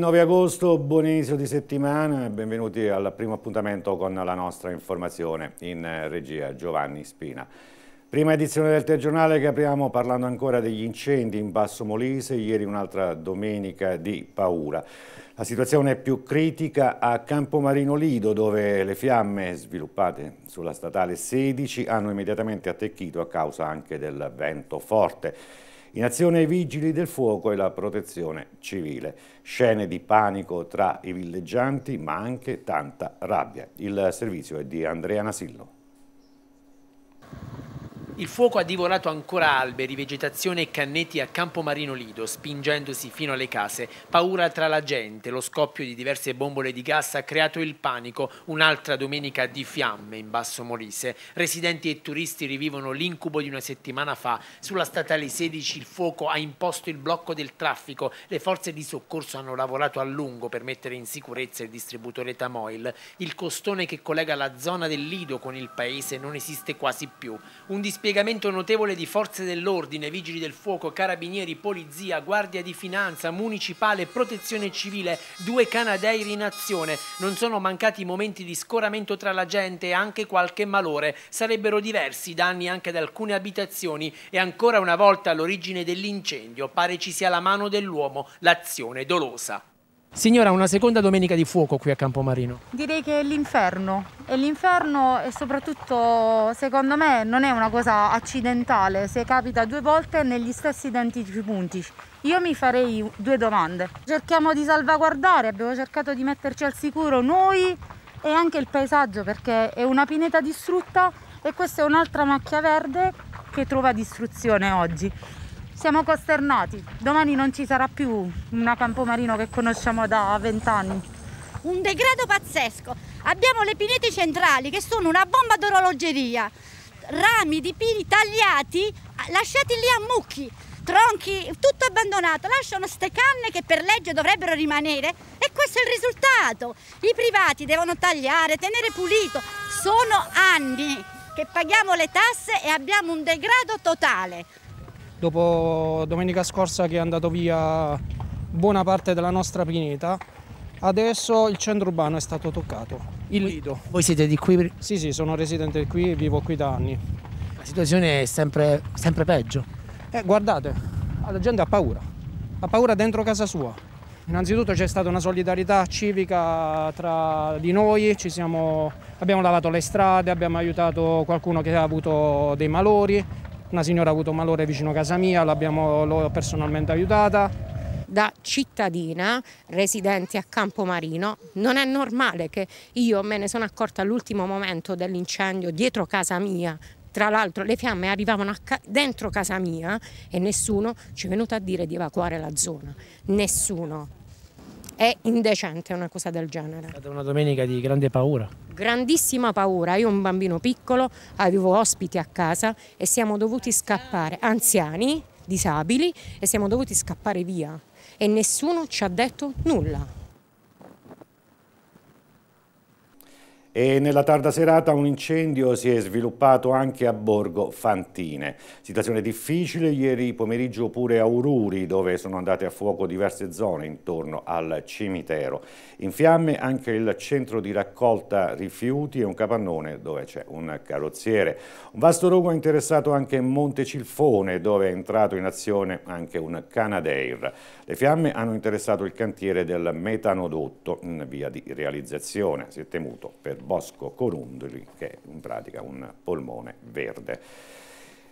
9 agosto, buon inizio di settimana e benvenuti al primo appuntamento con la nostra informazione in regia Giovanni Spina. Prima edizione del telegiornale che apriamo parlando ancora degli incendi in Basso Molise, ieri un'altra domenica di paura. La situazione è più critica a Campomarino Lido dove le fiamme sviluppate sulla statale 16 hanno immediatamente attecchito a causa anche del vento forte. In azione i vigili del fuoco e la protezione civile. Scene di panico tra i villeggianti, ma anche tanta rabbia. Il servizio è di Andrea Nasillo. Il fuoco ha divorato ancora alberi, vegetazione e canneti a Campomarino Lido, spingendosi fino alle case. Paura tra la gente, lo scoppio di diverse bombole di gas ha creato il panico. Un'altra domenica di fiamme in Basso Molise. Residenti e turisti rivivono l'incubo di una settimana fa. Sulla statale 16 il fuoco ha imposto il blocco del traffico. Le forze di soccorso hanno lavorato a lungo per mettere in sicurezza il distributore Tamoil. Il costone che collega la zona del Lido con il paese non esiste quasi più. Un dispiegamento dispiegamento notevole di forze dell'ordine, vigili del fuoco, carabinieri, polizia, guardia di finanza, municipale, protezione civile, due Canadairi in azione. Non sono mancati momenti di scoramento tra la gente e anche qualche malore. Sarebbero diversi i danni anche ad alcune abitazioni e ancora una volta all'origine dell'incendio pare ci sia la mano dell'uomo, l'azione dolosa. Signora, una seconda domenica di fuoco qui a Campomarino. Direi che è l'inferno. E l'inferno e soprattutto, secondo me, non è una cosa accidentale se capita due volte negli stessi identici punti. Io mi farei due domande. Cerchiamo di salvaguardare, abbiamo cercato di metterci al sicuro noi e anche il paesaggio perché è una pineta distrutta e questa è un'altra macchia verde che trova distruzione oggi. Siamo costernati, domani non ci sarà più una Campomarino che conosciamo da vent'anni. Un degrado pazzesco, abbiamo le pinete centrali che sono una bomba d'orologeria, rami di pini tagliati, lasciati lì a mucchi, tronchi, tutto abbandonato, lasciano ste canne che per legge dovrebbero rimanere e questo è il risultato. I privati devono tagliare, tenere pulito, sono anni che paghiamo le tasse e abbiamo un degrado totale dopo domenica scorsa che è andato via buona parte della nostra pineta, adesso il centro urbano è stato toccato, il Lido. Voi siete di qui? Sì, sì, sono residente qui, vivo qui da anni. La situazione è sempre, sempre peggio. Eh, guardate, la gente ha paura, ha paura dentro casa sua. Innanzitutto c'è stata una solidarietà civica tra di noi, siamo, abbiamo lavato le strade, abbiamo aiutato qualcuno che ha avuto dei malori, una signora ha avuto malore vicino a casa mia, l'abbiamo personalmente aiutata. Da cittadina residente a Campomarino non è normale che io me ne sono accorta all'ultimo momento dell'incendio dietro casa mia tra l'altro le fiamme arrivavano ca dentro casa mia e nessuno ci è venuto a dire di evacuare la zona, nessuno. È indecente una cosa del genere. È stata una domenica di grande paura. Grandissima paura, io un bambino piccolo, avevo ospiti a casa e siamo dovuti scappare, anziani, disabili, e siamo dovuti scappare via e nessuno ci ha detto nulla. E nella tarda serata un incendio si è sviluppato anche a Borgo Fantine. Situazione difficile ieri pomeriggio pure a Ururi dove sono andate a fuoco diverse zone intorno al cimitero. In fiamme anche il centro di raccolta rifiuti e un capannone dove c'è un carrozziere. Un vasto rogo ha interessato anche Montecilfone dove è entrato in azione anche un Canadair. Le fiamme hanno interessato il cantiere del metanodotto in via di realizzazione. Si è temuto per Bosco Corundoli, che è in pratica un polmone verde.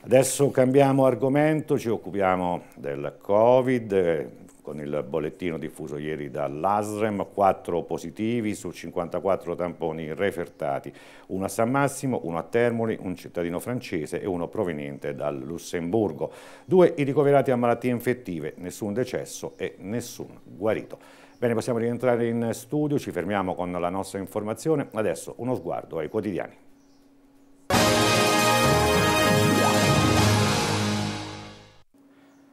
Adesso cambiamo argomento, ci occupiamo del Covid, con il bollettino diffuso ieri dall'ASREM, 4 positivi su 54 tamponi refertati, uno a San Massimo, uno a Termoli, un cittadino francese e uno proveniente dal Lussemburgo. Due i ricoverati a malattie infettive, nessun decesso e nessun guarito. Bene, possiamo rientrare in studio, ci fermiamo con la nostra informazione. Adesso uno sguardo ai quotidiani.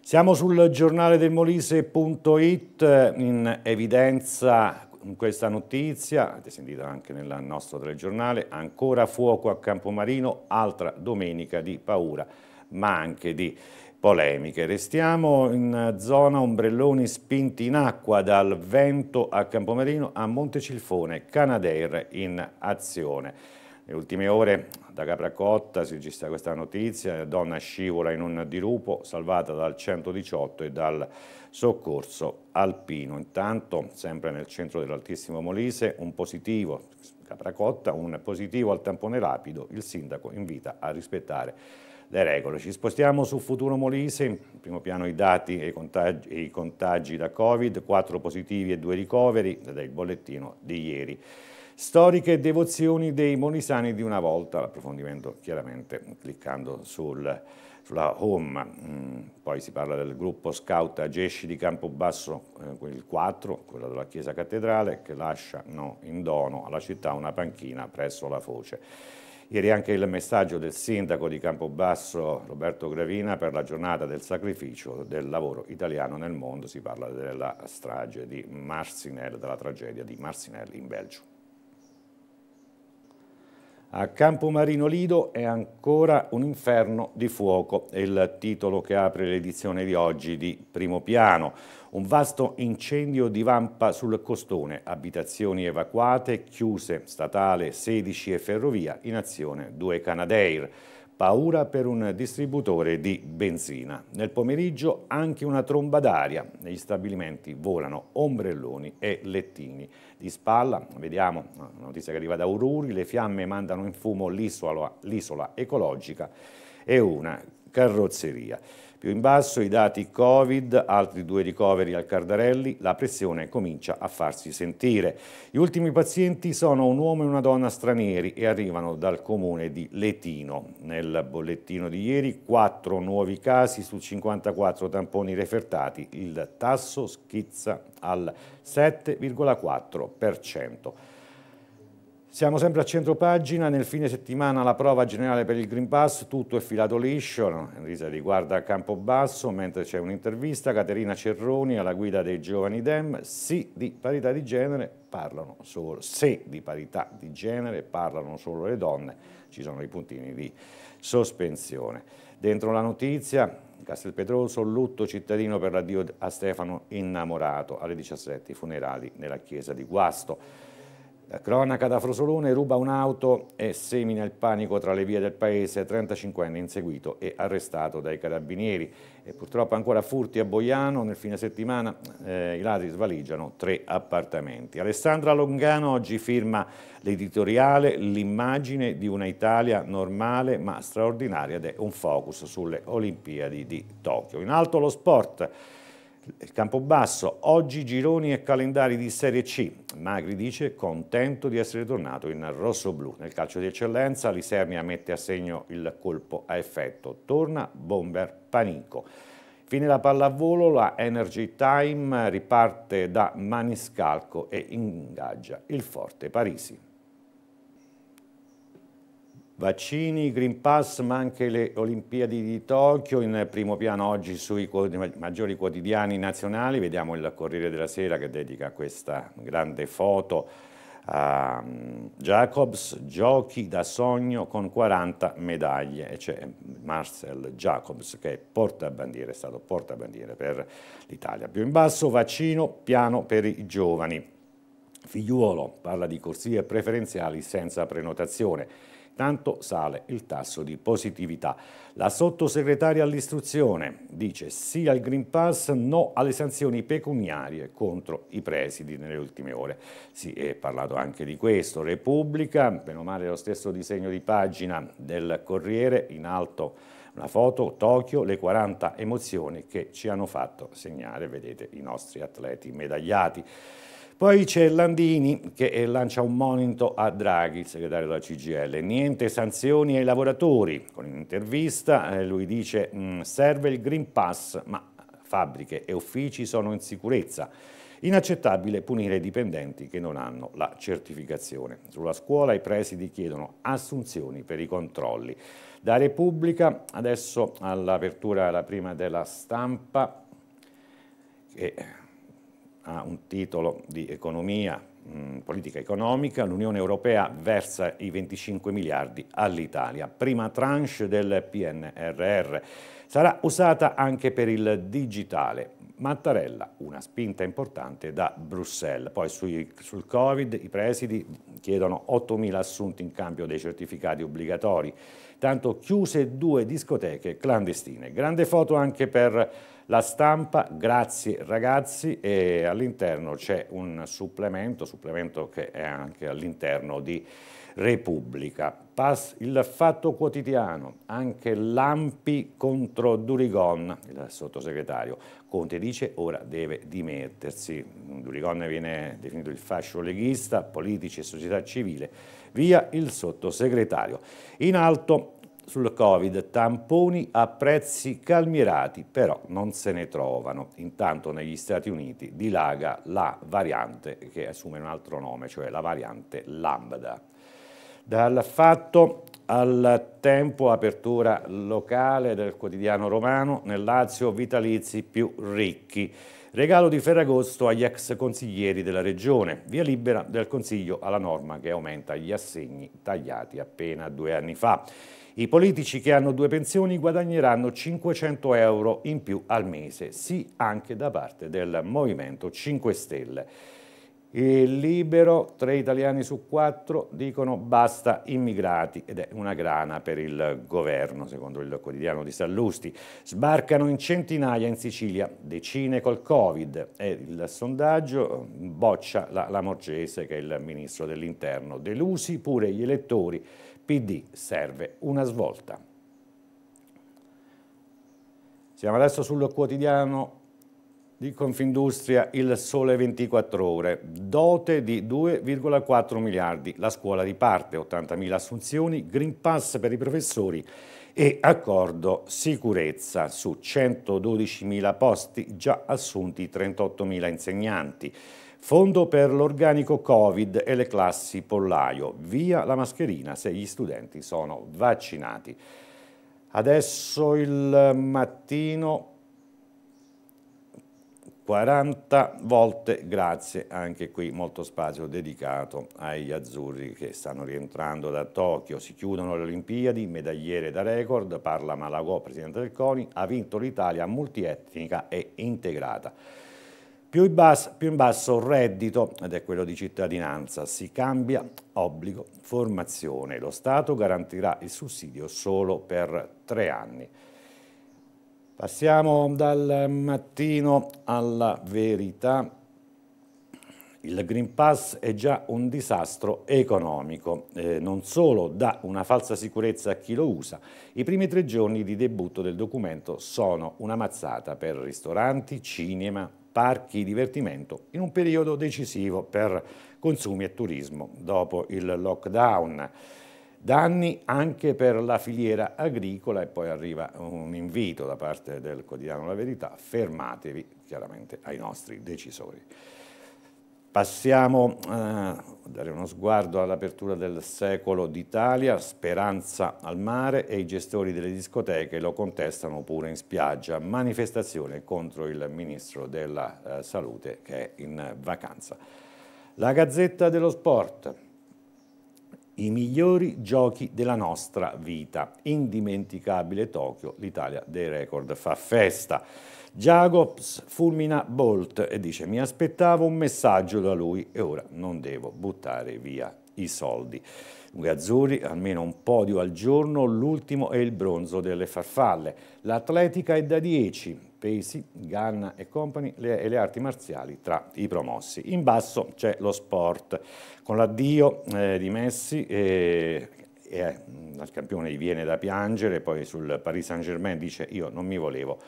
Siamo sul giornale del Molise.it in evidenza questa notizia, avete sentito anche nel nostro telegiornale, ancora fuoco a Campomarino, altra domenica di paura, ma anche di polemiche. Restiamo in zona ombrelloni spinti in acqua dal vento a Campomarino a Montecilfone, Canadair in azione. Nelle ultime ore da Capracotta si registra questa notizia, donna scivola in un dirupo salvata dal 118 e dal soccorso alpino. Intanto, sempre nel centro dell'Altissimo Molise, un positivo, Capracotta, un positivo al tampone rapido, il sindaco invita a rispettare le regole. Ci spostiamo su Futuro Molise, in primo piano i dati e i contagi, i contagi da Covid, 4 positivi e 2 ricoveri, dal bollettino di ieri. Storiche devozioni dei molisani di una volta, l'approfondimento chiaramente cliccando sul, sulla home, mm, poi si parla del gruppo scout Agesci di Campobasso, eh, il 4, quello della chiesa cattedrale, che lasciano in dono alla città una panchina presso la foce. Ieri anche il messaggio del sindaco di Campobasso Roberto Gravina per la giornata del sacrificio del lavoro italiano nel mondo, si parla della strage di Marcinelle, della tragedia di Marcinelle in Belgio. A Campomarino Lido è ancora un inferno di fuoco, è il titolo che apre l'edizione di oggi di Primo Piano. Un vasto incendio divampa sul costone, abitazioni evacuate, chiuse, statale 16 e ferrovia, in azione due Canadair. Paura per un distributore di benzina. Nel pomeriggio anche una tromba d'aria. Negli stabilimenti volano ombrelloni e lettini. Di spalla, vediamo, una notizia che arriva da Ururi, le fiamme mandano in fumo l'isola ecologica e una carrozzeria. Più in basso i dati Covid, altri due ricoveri al Cardarelli, la pressione comincia a farsi sentire. Gli ultimi pazienti sono un uomo e una donna stranieri e arrivano dal comune di Letino. Nel bollettino di ieri 4 nuovi casi su 54 tamponi refertati, il tasso schizza al 7,4%. Siamo sempre a centro pagina, nel fine settimana la prova generale per il Green Pass, tutto è filato liscio, Risa riguarda Campobasso, mentre c'è un'intervista, Caterina Cerroni alla guida dei giovani Dem, sì di parità di genere parlano solo, se di parità di genere parlano solo le donne, ci sono i puntini di sospensione. Dentro la notizia, Castelpetroso, lutto cittadino per l'addio a Stefano innamorato, alle 17 funerali nella chiesa di Guasto. La cronaca da Frosolone ruba un'auto e semina il panico tra le vie del paese, 35enne inseguito e arrestato dai carabinieri. E purtroppo ancora furti a Boiano, nel fine settimana eh, i ladri svaligiano tre appartamenti. Alessandra Longano oggi firma l'editoriale L'immagine di una Italia normale ma straordinaria ed è un focus sulle Olimpiadi di Tokyo. In alto lo sport. Il Campobasso, oggi gironi e calendari di Serie C. Magri dice contento di essere tornato in rosso-blu. Nel calcio di eccellenza l'Isernia mette a segno il colpo a effetto. Torna Bomber Panico. Fine la pallavolo, la Energy Time riparte da Maniscalco e ingaggia il Forte Parisi. Vaccini, Green Pass, ma anche le Olimpiadi di Tokyo. In primo piano oggi sui maggiori quotidiani nazionali vediamo il Corriere della Sera che dedica questa grande foto a mm, Jacobs, giochi da sogno con 40 medaglie e c'è Marcel Jacobs che è portabandiere, è stato portabandiere per l'Italia. Più in basso vaccino, piano per i giovani. Figliuolo parla di corsie preferenziali senza prenotazione tanto sale il tasso di positività. La sottosegretaria all'istruzione dice sì al Green Pass, no alle sanzioni pecuniarie contro i presidi nelle ultime ore. Si è parlato anche di questo. Repubblica, meno male lo stesso disegno di pagina del Corriere, in alto una foto, Tokyo, le 40 emozioni che ci hanno fatto segnare, vedete, i nostri atleti medagliati. Poi c'è Landini che lancia un monito a Draghi, il segretario della CGL. Niente sanzioni ai lavoratori. Con un'intervista eh, lui dice mm, serve il Green Pass, ma fabbriche e uffici sono in sicurezza. Inaccettabile punire i dipendenti che non hanno la certificazione. Sulla scuola i presidi chiedono assunzioni per i controlli. Da Repubblica, adesso all'apertura la prima della stampa, che ha un titolo di economia mh, politica economica, l'Unione Europea versa i 25 miliardi all'Italia. Prima tranche del PNRR. Sarà usata anche per il digitale. Mattarella, una spinta importante da Bruxelles. Poi sui, sul Covid i presidi chiedono 8.000 assunti in cambio dei certificati obbligatori. Tanto chiuse due discoteche clandestine. Grande foto anche per la stampa, grazie ragazzi, e all'interno c'è un supplemento, supplemento che è anche all'interno di Repubblica. Pass il Fatto Quotidiano, anche Lampi contro Durigon, il sottosegretario. Conte dice ora deve dimettersi. Durigon viene definito il fascio leghista, politici e società civile, via il sottosegretario. In alto sul Covid, tamponi a prezzi calmierati, però non se ne trovano. Intanto negli Stati Uniti dilaga la variante che assume un altro nome, cioè la variante Lambda. Dal fatto al tempo apertura locale del quotidiano romano, nel Lazio vitalizi più ricchi. Regalo di Ferragosto agli ex consiglieri della regione, via libera del Consiglio alla norma che aumenta gli assegni tagliati appena due anni fa. I politici che hanno due pensioni guadagneranno 500 euro in più al mese, sì anche da parte del Movimento 5 Stelle. Il libero, tre italiani su quattro dicono basta immigrati ed è una grana per il governo, secondo il quotidiano di Sallusti. Sbarcano in centinaia in Sicilia, decine col Covid e il sondaggio boccia la, la Morgese che è il ministro dell'interno. Delusi pure gli elettori PD serve una svolta. Siamo adesso sul quotidiano di Confindustria Il Sole 24 Ore, dote di 2,4 miliardi, la scuola riparte, 80.000 assunzioni, Green Pass per i professori e accordo sicurezza su 112.000 posti, già assunti 38.000 insegnanti. Fondo per l'organico Covid e le classi pollaio. Via la mascherina se gli studenti sono vaccinati. Adesso il mattino 40 volte grazie, anche qui molto spazio dedicato agli azzurri che stanno rientrando da Tokyo, si chiudono le Olimpiadi, medagliere da record, parla Malagò, presidente del CONI, ha vinto l'Italia multietnica e integrata. Più in, basso, più in basso il reddito, ed è quello di cittadinanza, si cambia obbligo, formazione. Lo Stato garantirà il sussidio solo per tre anni. Passiamo dal mattino alla verità. Il Green Pass è già un disastro economico, eh, non solo dà una falsa sicurezza a chi lo usa, i primi tre giorni di debutto del documento sono una mazzata per ristoranti, cinema, parchi divertimento in un periodo decisivo per consumi e turismo dopo il lockdown. Danni anche per la filiera agricola e poi arriva un invito da parte del quotidiano La Verità, fermatevi chiaramente ai nostri decisori. Passiamo eh, a dare uno sguardo all'apertura del secolo d'Italia, speranza al mare e i gestori delle discoteche lo contestano pure in spiaggia, manifestazione contro il Ministro della eh, Salute che è in vacanza. La Gazzetta dello Sport, i migliori giochi della nostra vita, indimenticabile Tokyo, l'Italia dei record fa festa. Jacobs fulmina Bolt e dice mi aspettavo un messaggio da lui e ora non devo buttare via i soldi. Azzurri, almeno un podio al giorno, l'ultimo è il bronzo delle farfalle. L'atletica è da 10, pesi, Ganna e compagni le, e le arti marziali tra i promossi. In basso c'è lo sport, con l'addio eh, di Messi e, e eh, al campione gli viene da piangere, poi sul Paris Saint Germain dice io non mi volevo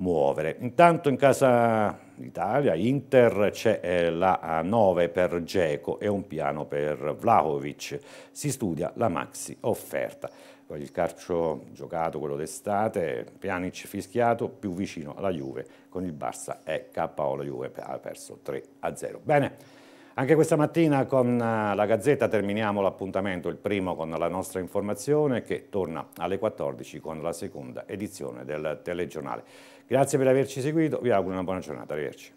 muovere. Intanto in casa Italia, Inter, c'è eh, la 9 per Geco e un piano per Vlahovic. Si studia la maxi offerta. Poi il calcio giocato, quello d'estate, Pjanic fischiato, più vicino alla Juve, con il Barça è KO la Juve, ha perso 3 a 0. Bene. Anche questa mattina con eh, la Gazzetta terminiamo l'appuntamento, il primo con la nostra informazione che torna alle 14 con la seconda edizione del telegiornale. Grazie per averci seguito, vi auguro una buona giornata, arrivederci.